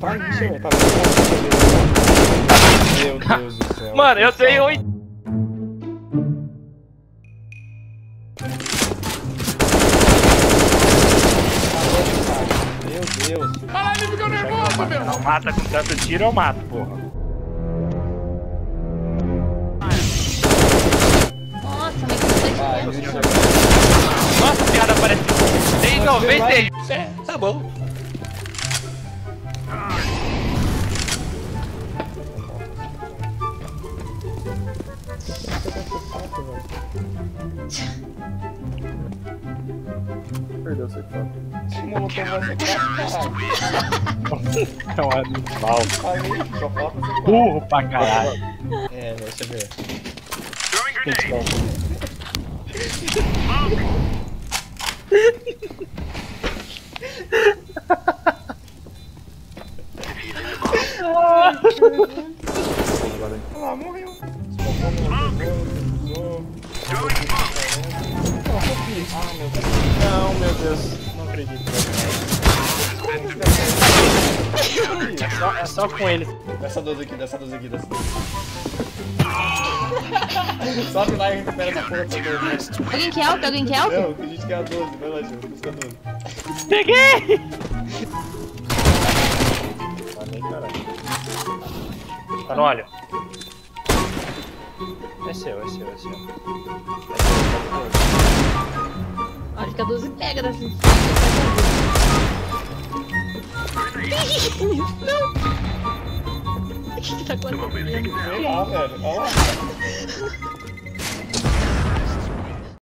Tá aí, velho. Tá Meu Deus do céu. Mano, eu dei oito. Meu Deus. Não mata com tanto tiro, eu mato, porra. Nossa, mas que Vai, coisa deixa eu Nossa, piada parece. Tem 91. É, tá bom. Perdeu seu ser caralho. É um animal. Burro pra caralho. É, deixa eu ver. Olha lá, morreu. Ah, meu Deus. Não, meu Deus. Não acredito. É só, é só com ele. Dessa 12 aqui, dessa 12 aqui, dessa 12. Sobe lá e recupera essa porra toda. Alguém quer alto? Alguém quer alto? Não, que a gente quer a 12. Vai lá, Gil. Busca a 12. Peguei! Ah, nem caralho. Tá no óleo. É seu, é seu, é seu. Acho que a 12 pega dessa. Não! O que que tá acontecendo? Sei lá, velho. Olha lá.